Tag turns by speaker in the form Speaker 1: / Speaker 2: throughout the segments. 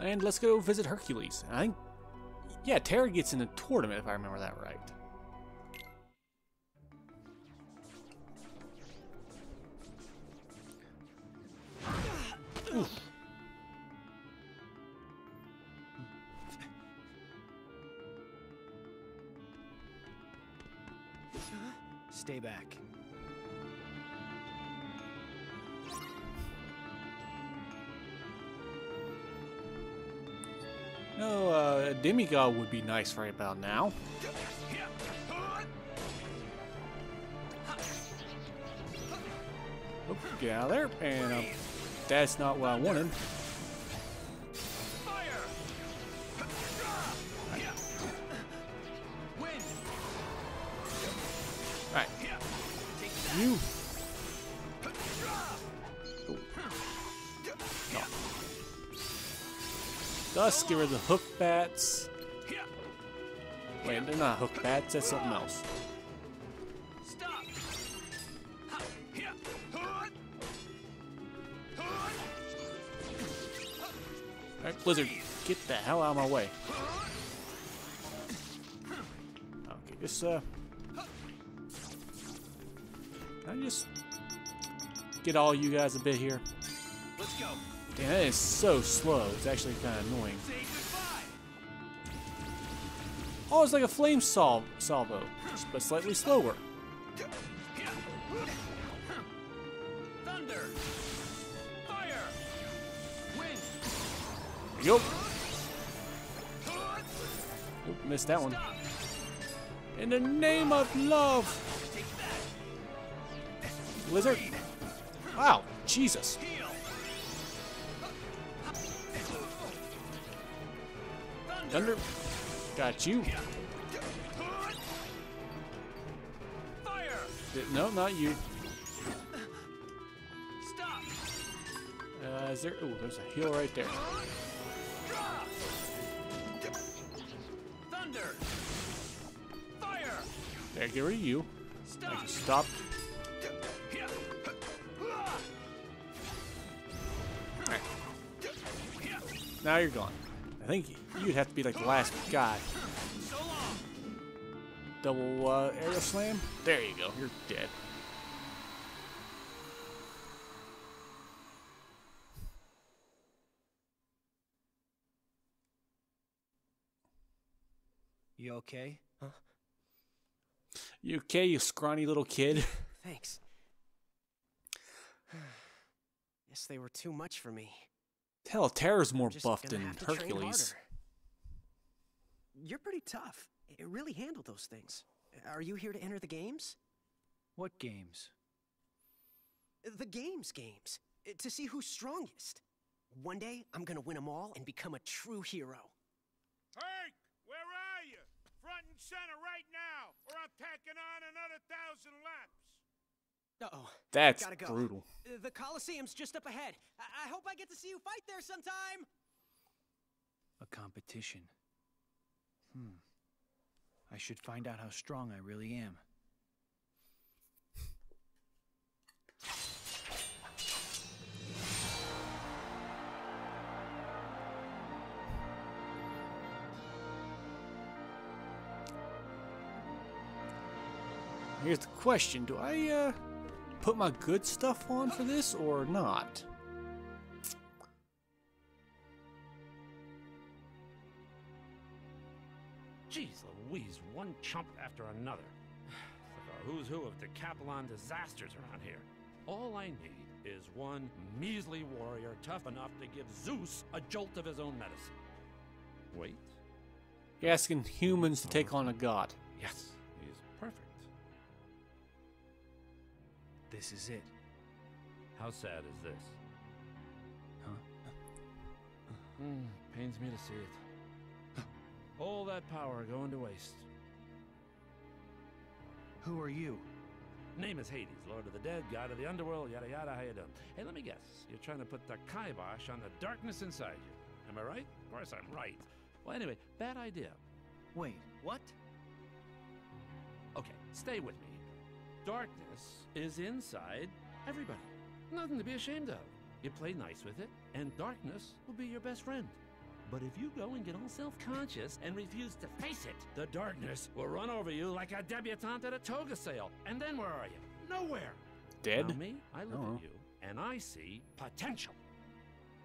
Speaker 1: And let's go visit Hercules. I think, yeah, Terra gets in the tournament if I remember that right.
Speaker 2: Stay back.
Speaker 1: No, uh, a demigod would be nice right about now. Oh, get out of there, and uh, that's not what I wanted. Alright. You. Thus, get rid of the hook bats. Wait, they're not hook bats, that's something else. Alright, Blizzard, get the hell out of my way. Okay, just, uh... Can I just get all you guys a bit here? Damn, that is so slow. It's actually kind of annoying. Oh, it's like a flame sal salvo, but slightly slower.
Speaker 2: Thunder. Fire. Wind.
Speaker 1: There you go. Oop, missed that one. In the name of love. Blizzard. Wow, Jesus. Thunder. Got you.
Speaker 2: Fire.
Speaker 1: No, not you.
Speaker 2: Stop.
Speaker 1: Uh, is there? Oh, there's a heal right there.
Speaker 2: Thunder. Fire.
Speaker 1: There, get rid of you. I
Speaker 2: Stop.
Speaker 1: can stop. Now you're gone. I think you'd have to be like the last guy. Double uh, aerial slam. There you go. You're dead.
Speaker 2: You okay? Huh?
Speaker 1: You okay, you scrawny little kid?
Speaker 2: Thanks. Guess they were too much for me.
Speaker 1: Hell, Terra's more
Speaker 2: Just
Speaker 1: buffed than
Speaker 2: have to train
Speaker 1: Hercules.
Speaker 2: You're pretty tough. It really handled those things. Are you here to enter the games?
Speaker 3: What games?
Speaker 2: The games games. Uh, To see who's strongest. One day, I'm gonna win them all and become a true hero.
Speaker 4: Hank, where are you? Front and center right now, or I'm tacking on another thousand laps.
Speaker 2: Uh-oh.
Speaker 1: That's
Speaker 2: Gotta go.
Speaker 1: brutal.
Speaker 2: Uh, The Coliseum's just up ahead. I, I hope I get to see you fight there sometime.
Speaker 3: A competition. Hmm. I should find out how strong I really am.
Speaker 1: Here's the question: Do I uh, put my good stuff on for this or not?
Speaker 5: Jeez Louise, one chump after another. It's like a who's who of Decathlon disasters around here. All I need is one measly warrior tough enough to give Zeus a jolt of his own medicine. Wait.
Speaker 1: You're asking humans to take on a god.
Speaker 5: Yes,
Speaker 3: This is it.
Speaker 5: How sad is this?
Speaker 3: Huh?
Speaker 5: Hmm, pains me to see it. All that power going to waste.
Speaker 3: Who are you?
Speaker 5: Name is Hades, Lord of the Dead, God of the Underworld, yada yada, how you doing? Hey, let me guess. You're trying to put the kibosh on the darkness inside you. Am I right? Of course I'm right. Well, anyway, bad idea.
Speaker 3: Wait, what?
Speaker 5: Okay, stay with me. Darkness is inside everybody. Nothing to be ashamed of. You play nice with it, and darkness will be your best friend. But if you go and get all self-conscious and refuse to face it, the darkness will run over you like a debutante at a toga sale. And then where are you? Nowhere.
Speaker 1: Dead?
Speaker 5: Now me, I look
Speaker 1: Oh.
Speaker 5: at you and I see potential.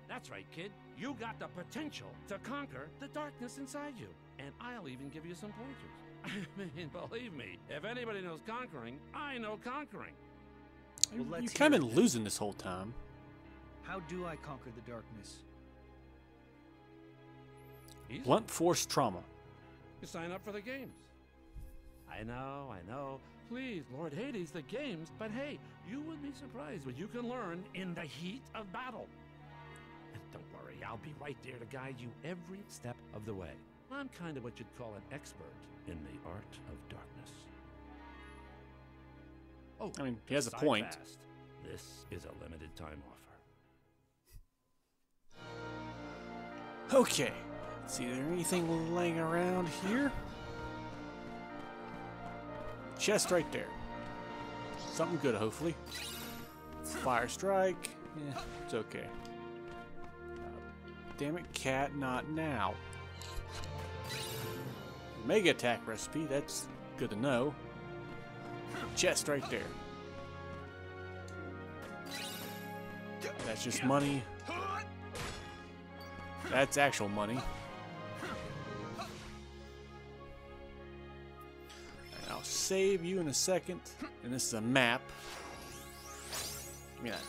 Speaker 5: That's right, kid. You got the potential to conquer the darkness inside you. And I'll even give you some pointers. I mean, believe me, if anybody knows conquering, I know conquering.
Speaker 3: Well,
Speaker 1: You've kind of been losing this whole time.
Speaker 3: How do I conquer the darkness?
Speaker 5: Easy.
Speaker 1: Blunt force trauma.
Speaker 5: You sign up for the games. I know, I know. Please, Lord Hades, the games. But hey, you would be surprised what you can learn in the heat of battle. And don't worry, I'll be right there to guide you every step of the way. I'm kind of what you'd call an expert in the art of darkness. Oh,
Speaker 1: I mean, he has a point.
Speaker 5: fast. This is a limited time offer.
Speaker 1: Okay. Let's see, there anything laying around here? Chest right there. Something good, hopefully. Fire strike. Eh, it's okay. Uh, damn it, cat, not now. Mega attack recipe, that's good to know. Chest right there. That's just money. That's actual money. And I'll save you in a second. And this is a map. Give me that.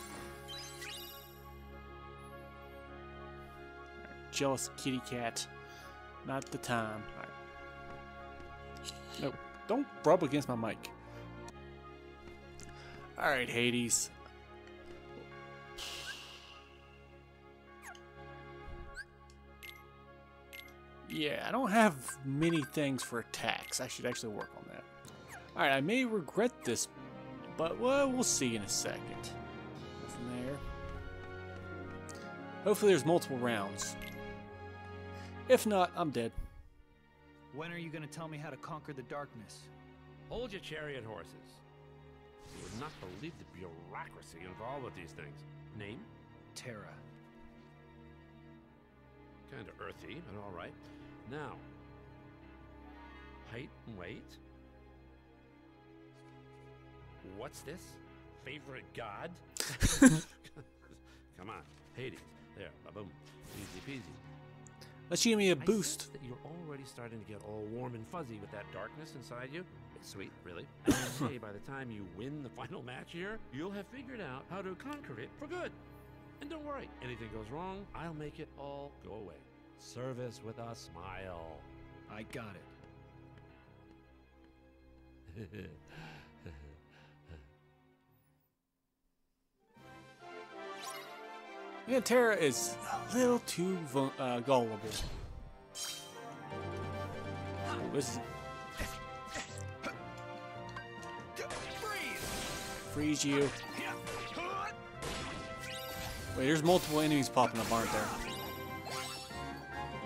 Speaker 1: Jealous kitty cat. Not the time. No, don't rub against my mic. Alright, Hades. Yeah, I don't have many things for attacks. I should actually work on that. Alright, I may regret this, but well, we'll see in a second. From there. Hopefully there's multiple rounds. If not, I'm dead.
Speaker 3: When are you going to tell me how to conquer the darkness?
Speaker 5: Hold your chariot horses. You would not believe the bureaucracy involved with these things. Name?
Speaker 3: Terra.
Speaker 5: Kind of earthy, but all right. Now, height and weight. What's this? Favorite god? Come on, Hades. There, boom, easy peasy.
Speaker 1: Let's give me a boost.
Speaker 5: sense that you're already starting to get all warm and fuzzy with that darkness inside you. It's sweet, really. And say by the time you win the final match here, you'll have figured out how to conquer it for good. And don't worry, anything goes wrong, I'll make it all go away. Service with a smile.
Speaker 3: I got it.
Speaker 1: Yeah, Terra is a little too uh, gullible. Freeze you. Wait, there's multiple enemies popping up, aren't there?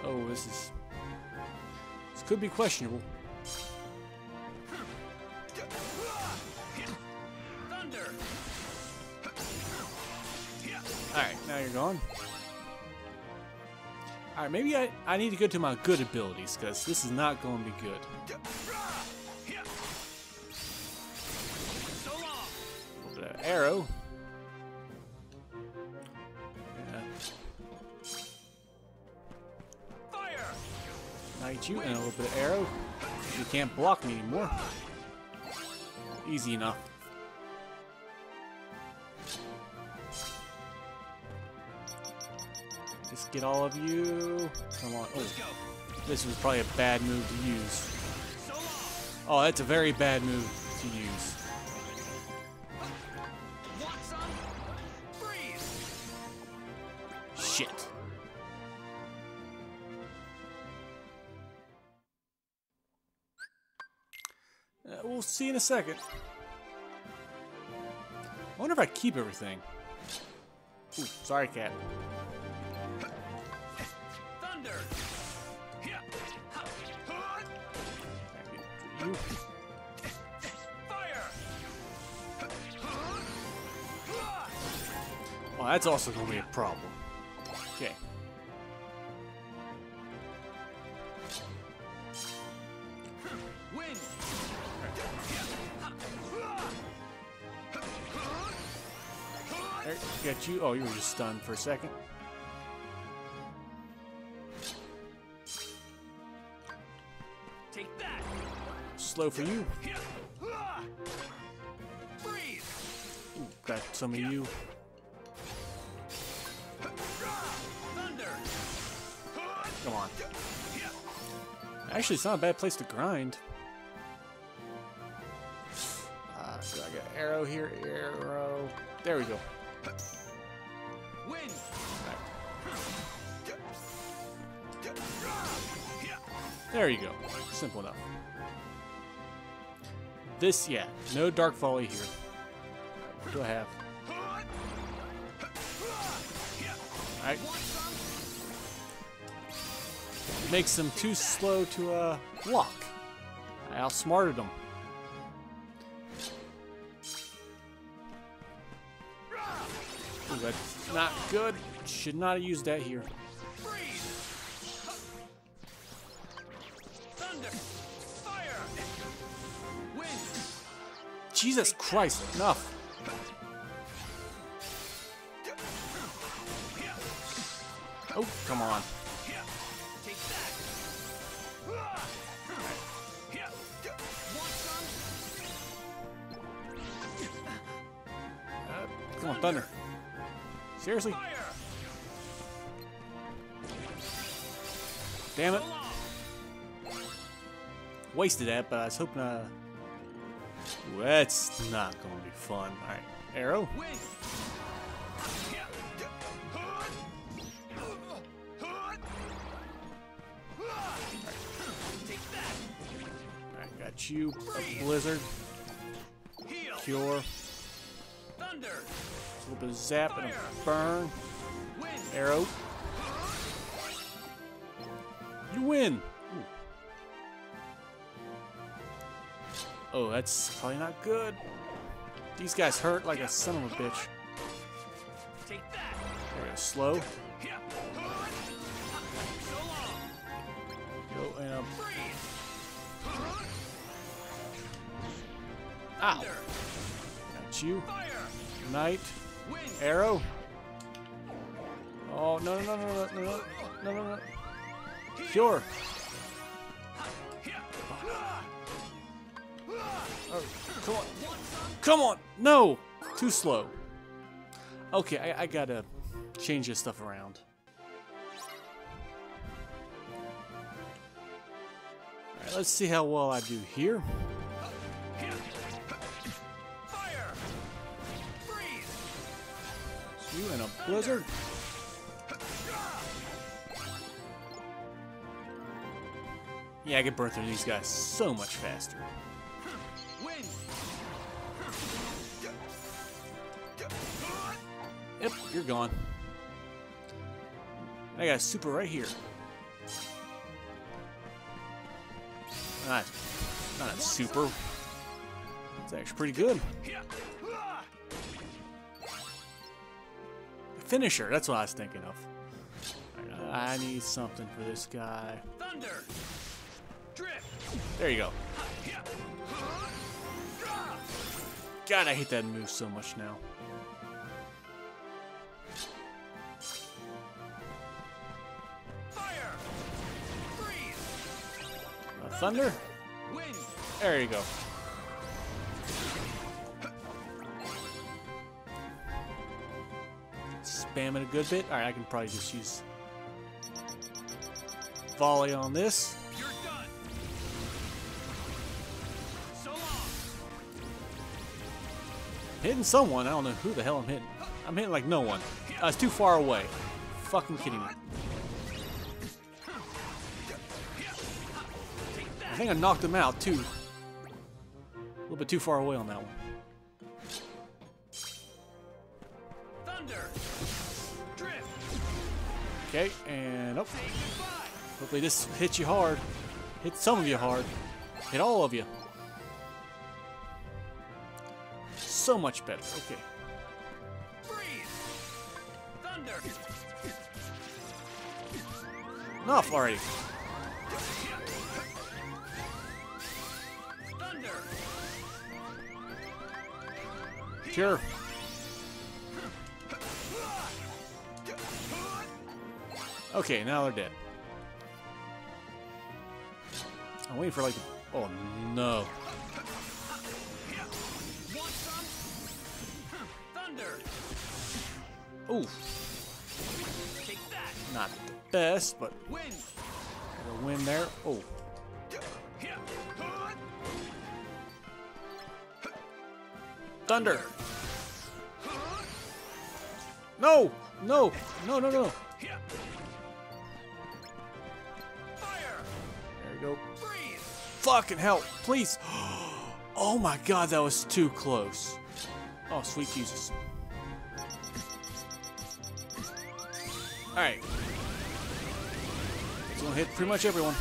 Speaker 1: Oh, this is this could be questionable. You're gone. Alright, maybe I, I need to go to my good abilities, because this is not going to be good.
Speaker 5: So long!
Speaker 1: A little bit of arrow. Yeah,
Speaker 5: Fire!
Speaker 1: knight you, and a little bit of arrow. You can't block me anymore. Easy enough. Just get all of you. Come on. Oh, this was probably a bad move to use. Oh, that's a very bad move to use. Shit. Uh, we'll see in a second. I wonder if I keep everything. Ooh, sorry, cat. that's also gonna be a problem. Okay. Get got you. Oh, you were just stunned for a second.
Speaker 3: Take that.
Speaker 1: Slow for you. Breathe. Got some of you. Come on. Actually, it's not a bad place to grind. Uh, so I got arrow here, arrow. There we go.
Speaker 3: Wind!
Speaker 1: There you go. Simple enough. This, yeah, no dark volley here. What do I have? Alright. Makes them too slow to uh, block. I outsmarted them. Ooh, that's not good. Should not have used that here. Jesus Christ, enough. Oh, come on. Uh, Thunder. Seriously? Damn it. Wasted that, but I was hoping uh Ooh, that's not gonna be fun. Alright. Arrow? Alright, got you. A blizzard. Cure.
Speaker 3: Thunder!
Speaker 1: With a little bit of zap and a burn. Arrow. You win! Ooh. Oh, that's probably not good. These guys hurt like a son of a bitch.
Speaker 3: Take.
Speaker 1: Slow. Go and.
Speaker 3: Freeze!
Speaker 1: Ow! Got you. Knight. Arrow. Oh, no, no, no, no, no, no, no, no. Cure. Oh, come on. Come on. No. Too slow. Okay, I, I gotta change this stuff around. Alright, let's see how well I do here. You in a blizzard. Yeah, I can burn through these guys so much faster. Yep, you're gone. I got a super right here. Not, not a super. It's actually pretty good. Finisher, that's what I was thinking of. Alright, I need something for this guy.
Speaker 3: Thunder! Drift!
Speaker 1: There you go. God, I hate that move so much now.
Speaker 3: Fire! Freeze!
Speaker 1: Uh, thunder?
Speaker 3: Wind!
Speaker 1: There you go. Spam it a good bit. Alright, I can probably just use volley on this.
Speaker 3: You're done! So long!
Speaker 1: Hitting someone. I don't know who the hell I'm hitting. I'm hitting like no one. Uh, it's too far away. Fucking kidding me. I think I knocked him out too. A little bit too far away on that one. Okay, and up. Hopefully this hits you hard. Hit some of you hard. Hit all of you. So much better. Okay. Enough already.
Speaker 3: Thunder!
Speaker 1: Cure. Okay, now they're dead. I'm waiting for like. Oh no. Ooh, not the best, but
Speaker 3: Wind!
Speaker 1: a win there. Oh, thunder! No, no, no, no, no. Fucking hell, please. Oh my god, that was too close. Oh, sweet Jesus. Alright. It's gonna hit pretty much everyone.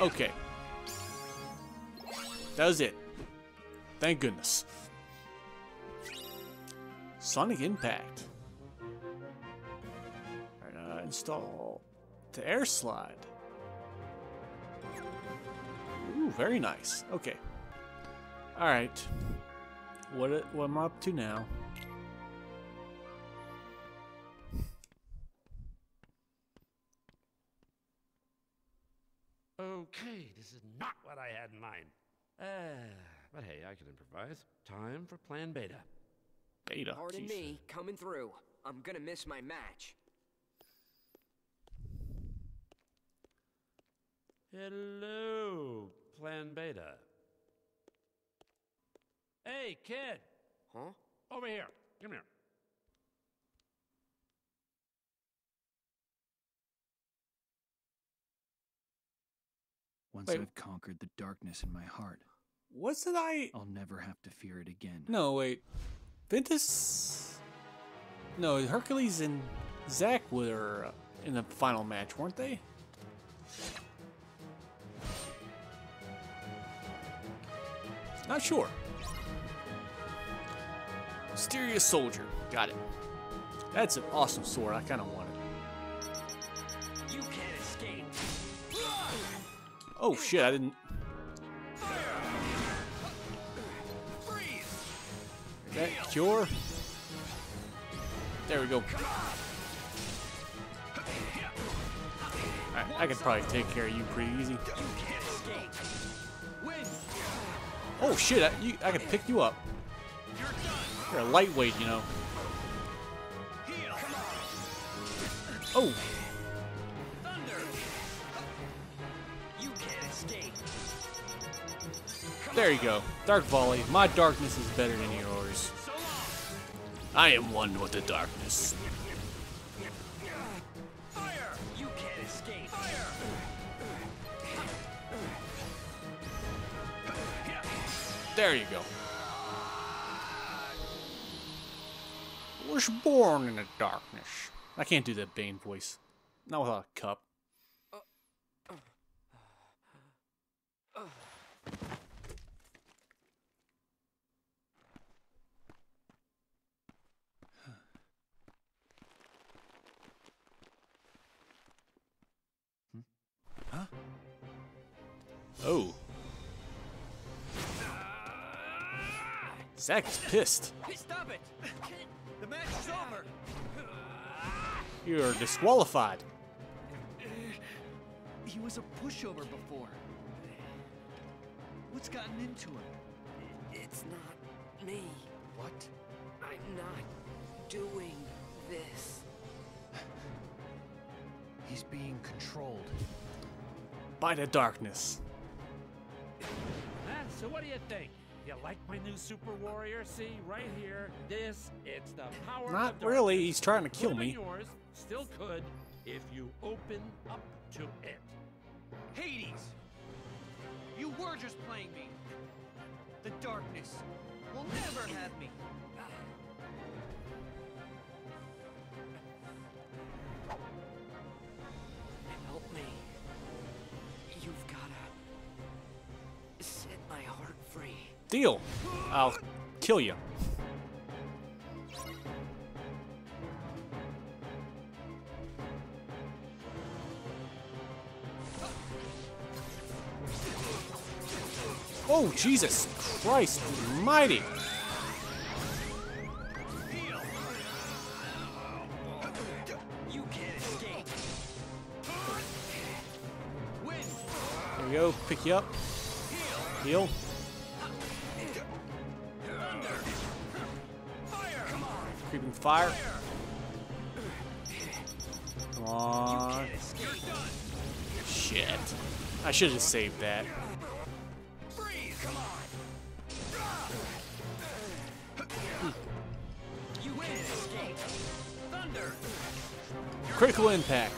Speaker 1: Okay. That was it. Thank goodness. Sonic Impact. Uh, install the air slide. Ooh, very nice. Okay. Alright. What, what am I up to now?
Speaker 5: Okay, this is not what I had in mind. Uh, but hey, I can improvise. Time for Plan Beta.
Speaker 1: Beta.
Speaker 6: Pardon
Speaker 1: Jeez.
Speaker 6: me, coming through. I'm gonna miss my match.
Speaker 5: Hello, Plan Beta. Hey, kid,
Speaker 6: Huh?
Speaker 5: over here. Come here.
Speaker 3: Once
Speaker 1: Wait.
Speaker 3: I've conquered the darkness in my heart,
Speaker 1: Wasn't I...
Speaker 3: I'll never have to fear it again.
Speaker 1: No, wait. Ventus. No, Hercules and Zack were uh, in the final match, weren't they? Not sure. Mysterious Soldier. Got it. That's an awesome sword. I kind of want it.
Speaker 6: You can't escape.
Speaker 1: Oh shit, I didn't. There we go. Alright, I could probably take care of you pretty easy. Oh shit, I, you, I could pick you up. You're a lightweight, you know. Oh, there you go. Dark Volley. My darkness is better than yours. I am one with the darkness. There you go. I Was born in the darkness. I can't do that Bane voice. Not without a cup. Oh. Zack is pissed.
Speaker 6: Stop it!
Speaker 3: The match is over!
Speaker 1: You're disqualified.
Speaker 3: He was a pushover before. What's gotten into him?
Speaker 6: It's not me.
Speaker 3: What?
Speaker 6: I'm not doing this.
Speaker 3: He's being controlled.
Speaker 1: By the darkness.
Speaker 5: Huh? So what do you think? You like my new super warrior? See, right here. This, it's the power
Speaker 1: Not
Speaker 5: of
Speaker 1: really. He's trying to kill me.
Speaker 5: Yours still could if you open up to it.
Speaker 3: Hades! You were just playing me! The darkness will never have me!
Speaker 1: I'll kill you. Oh, Jesus Christ mighty!
Speaker 2: You can't escape.
Speaker 1: There we go. Pick you up. Heal. Fire. Come on. Shit. I should have saved that. Critical impact.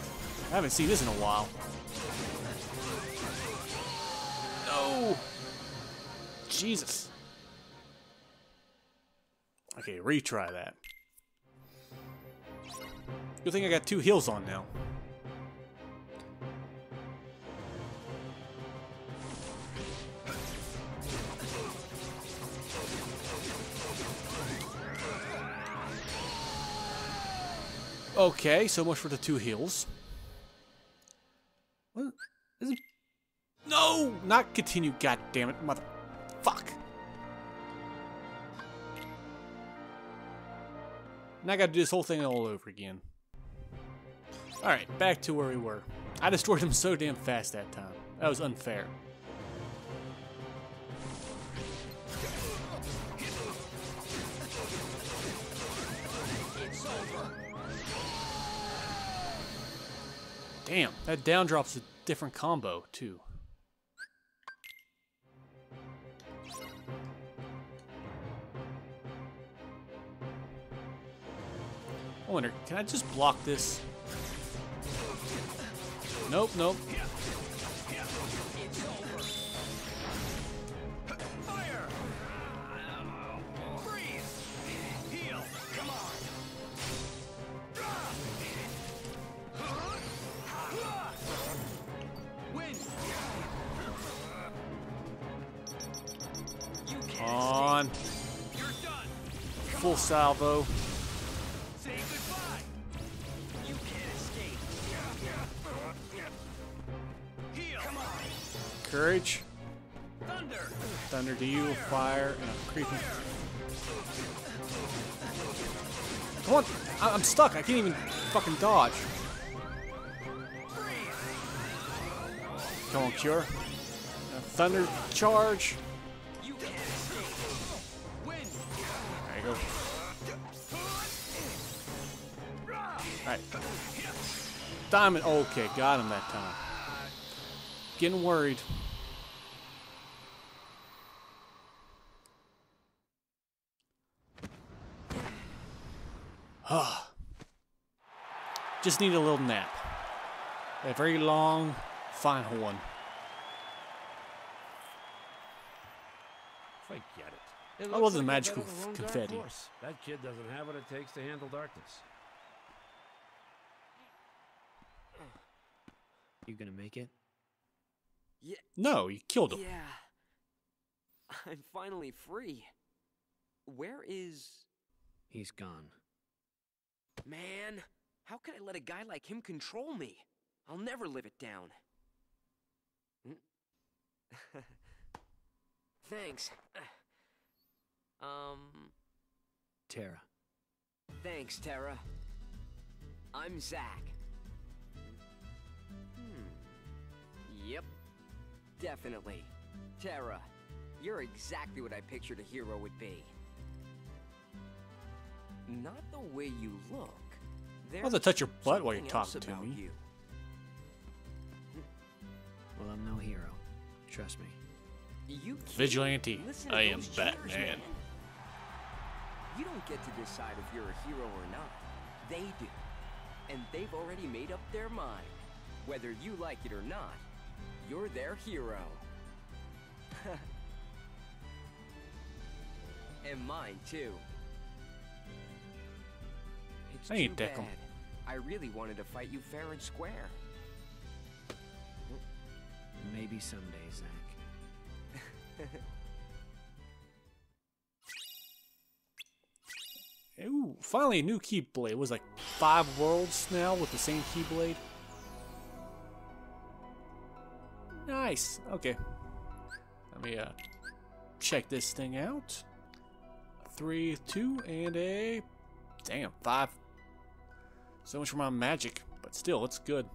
Speaker 1: I haven't seen this in a while. No! Jesus. Okay, retry that. Good thing I got two heals on now. Okay, so much for the two heals. What? Is it? No! Not continue, God damn it, mother. Fuck. Now I gotta do this whole thing all over again. Alright, back to where we were. I destroyed him so damn fast that time. That was unfair. Damn, that down drop's a different combo, too. I wonder, can I just block this? Nope, nope.
Speaker 3: Fire! Freeze! Heal! Come on! Win!
Speaker 2: You can't
Speaker 1: On.
Speaker 3: You're done!
Speaker 1: Full salvo. To you. Fire. And a creeping. Come on. I- I'm stuck. I can't even fucking dodge. Come on, Cure. A thunder charge. There you go. Alright. Diamond. Okay, got him that time. Getting worried. Just need a little nap. A very long, fine one.
Speaker 5: Forget it. It
Speaker 1: I love
Speaker 5: looks
Speaker 1: the
Speaker 5: like a
Speaker 1: magical
Speaker 5: a
Speaker 1: confetti.
Speaker 5: horse. That kid doesn't have what it takes to handle darkness.
Speaker 6: You gonna make it?
Speaker 2: Yeah,
Speaker 1: No, you killed him.
Speaker 2: yeah. I'm finally free. Where is...
Speaker 6: He's gone.
Speaker 2: Man, how could I let a guy like him control me? I'll never live it down. Hmm? Thanks. Um,
Speaker 6: Terra.
Speaker 2: thanks, Terra. I'm Zack. Hmm. Yep. Definitely. Terra, you're exactly what I pictured a hero would be. Not the way you look.
Speaker 1: I'll have to touch your butt while you're talking to me.
Speaker 2: You.
Speaker 6: Well, I'm no hero. Trust me.
Speaker 2: You
Speaker 1: Vigilante, I am
Speaker 2: those cheers,
Speaker 1: Batman.
Speaker 2: man. You don't get to decide if you're a hero or not. They do. And they've already made up their mind. Whether you like it or not, you're their hero. and mine too. It's
Speaker 1: I ain't
Speaker 2: too bad. I really wanted to fight you fair and square.
Speaker 6: Maybe someday, Zack.
Speaker 1: Ooh, finally a new Keyblade. It was like five worlds now with the same Keyblade. Nice. Okay. Let me uh check this thing out. Three, two, and a damn five. So much for my magic, but still, it's good.